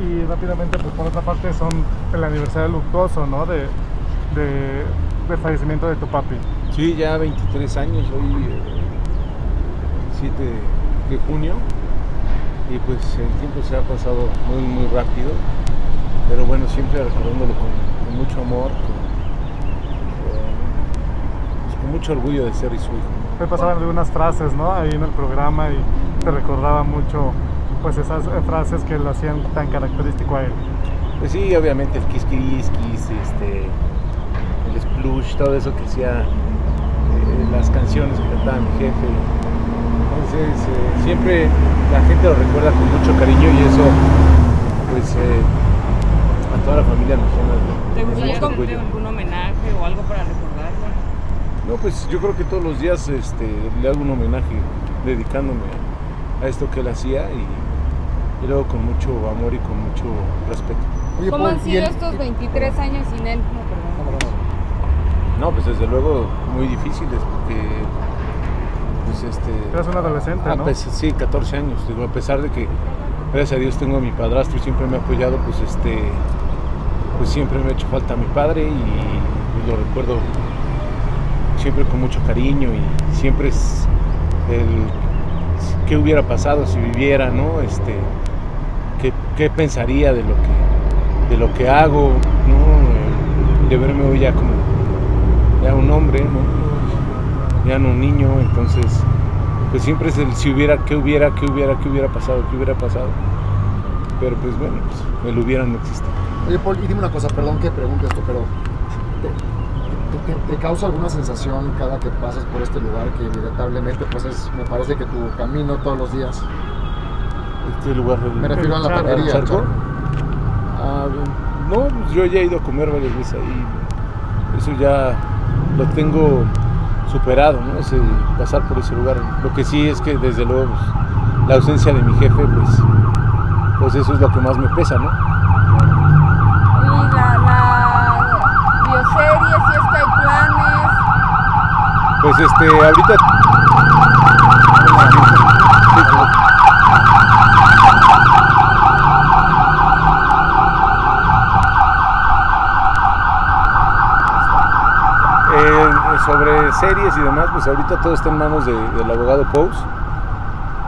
Y rápidamente, pues por otra parte, son el aniversario luctuoso, ¿no? De, de, del fallecimiento de tu papi. Sí, ya 23 años, hoy eh, 7 de junio, y pues el tiempo se ha pasado muy, muy rápido, pero bueno, siempre recordándolo con, con mucho amor, con, con- pues, con mucho orgullo de ser y su hijo. Me pasaban algunas frases, ¿no? Ahí en el programa y te recordaba mucho, pues esas eh, frases que lo hacían tan característico a él. Pues sí, obviamente el kiss kiss, kiss, este, el splush, todo eso que hacía, eh, las canciones que cantaba mi jefe. Entonces, eh, siempre la gente lo recuerda con mucho cariño y eso, pues, eh, a toda la familia nos llena de- ¿Te de gustaría orgullo. algún homenaje o algo para recordarlo? No, pues yo creo que todos los días este, le hago un homenaje dedicándome a esto que él hacía y, y luego con mucho amor y con mucho respeto. Oye, ¿Cómo Paul, han sido el- estos 23 años sin él? No, perdón. No, pues desde luego muy difíciles porque pues este Eras un adolescente, a sí, 14 años, digo, a pesar de que gracias a Dios tengo a mi padrastro y siempre me ha apoyado, pues este pues siempre me ha hecho falta mi padre y, y lo recuerdo siempre con mucho cariño y siempre es el qué hubiera pasado si viviera, ¿no? Este qué, qué pensaría de lo que de lo que hago, ¿no? De verme hoy ya como ya un hombre, ¿no? Ya no un niño, entonces, pues siempre es el si hubiera, qué hubiera, qué hubiera, qué hubiera pasado, qué hubiera pasado. Pero pues bueno, pues, el hubiera no existe. Oye, Paul, y dime una cosa, perdón que pregunte esto, pero ¿te, te- te causa alguna sensación cada que pasas por este lugar que inevitablemente, pues es, me parece que tu camino todos los días, Este lugar me refiero a la charco. taquería, ¿Charco? charco. Ah, no, yo ya he ido a comer varias veces ahí. Eso ya lo tengo superado, ¿no? Ese, pasar por ese lugar. Lo que sí es que desde luego pues, la ausencia de mi jefe, pues, pues eso es lo que más me pesa, ¿no? Y la, la bioserie, si es que hay planes. Pues este, ahorita. Eh, sobre series y demás, pues ahorita todo está en manos de- del abogado Pous.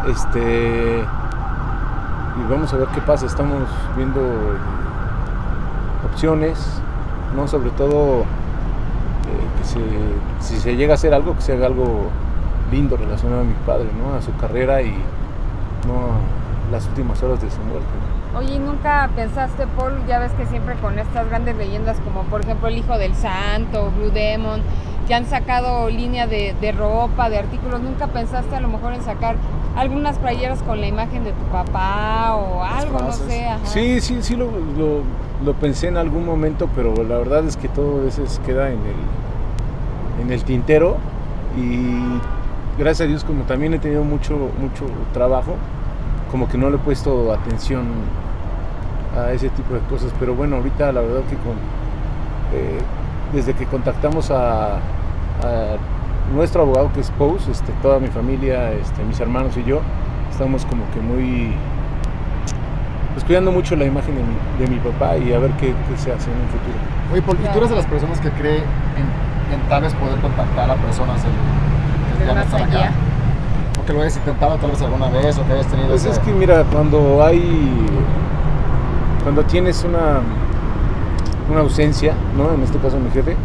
Este. Y vamos a ver qué pasa. Estamos viendo eh, opciones, ¿no? Sobre todo que se, si se llega a hacer algo, que se haga algo lindo relacionado a mi padre, ¿no? A su carrera y no a las últimas horas de su muerte. Oye, ¿y nunca pensaste, Paul? Ya ves que siempre con estas grandes leyendas, como por ejemplo el Hijo del Santo, Blue Demon, que han sacado línea de, de ropa, de artículos, ¿nunca pensaste a lo mejor en sacar algunas playeras con la imagen de tu papá o algo, no sé? ajá? Sí, sí, sí lo, lo- lo pensé en algún momento, pero la verdad es que todo a veces queda en el, en el tintero. Y gracias a Dios como también he tenido mucho, mucho trabajo, como que no le he puesto atención a ese tipo de cosas, pero bueno, ahorita la verdad que eh, desde que contactamos a, nuestro abogado que es Pous, este, toda mi familia, este, mis hermanos y yo, estamos como que muy pues cuidando mucho la imagen de mi, de mi papá y a ver qué, qué se hace en un futuro. Oye, Paul, ¿y tú eres de las personas que cree en, en tal vez poder contactar a personas que ya no están allá. acá? ¿O que lo hayas intentado tal vez alguna vez o que hayas tenido Pues ese- es que mira, cuando hay, cuando tienes una, una ausencia, ¿no? En este caso mi jefe,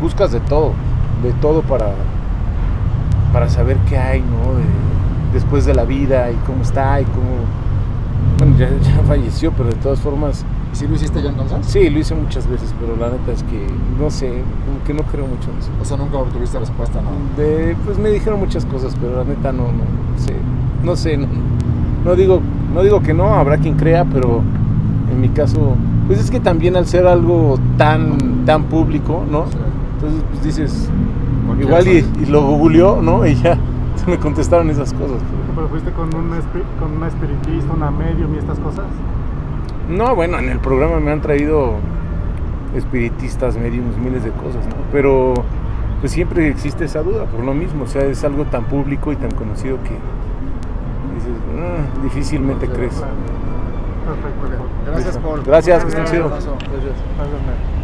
buscas de todo, de todo para, para saber qué hay, ¿no? De- después de la vida y cómo está y cómo, bueno, ya, ya falleció, pero de todas formas, ¿Y si lo hiciste ya entonces? sí, lo hice muchas veces, pero la neta es que, no sé, como que no creo mucho en eso. O sea, nunca obtuviste respuesta, ¿no? De, pues me dijeron muchas cosas, pero la neta no, no, no sé, no sé, no, no digo, no digo que no, habrá quien crea, pero en mi caso, pues es que también al ser algo tan, tan público, ¿no? Entonces pues dices, igual y lo googleó, ¿no? Y ya me contestaron esas cosas. pero- Pero fuiste con un, con una espiritista, una medium y estas cosas. No, bueno, en el programa me han traído espiritistas, mediums, miles de cosas, ¿no? Pero pues siempre existe esa duda, por lo mismo, o sea, es algo tan público y tan conocido que dices, "Ah, difícilmente crees. Perfecto. Gracias, Paul. Gracias, que estén Un chido. abrazo. Gracias.